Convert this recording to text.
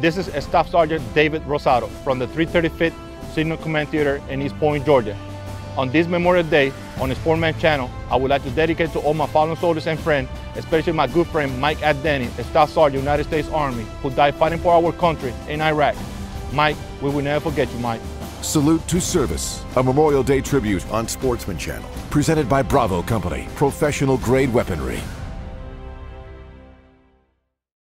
This is Staff Sergeant David Rosado from the 335th Signal Command Theater in East Point, Georgia. On this Memorial Day, on the Sportsman channel, I would like to dedicate to all my fallen soldiers and friends, especially my good friend Mike Adeni, Staff Sergeant, United States Army, who died fighting for our country in Iraq. Mike, we will never forget you, Mike. Salute to Service, a Memorial Day tribute on Sportsman Channel. Presented by Bravo Company, professional grade weaponry.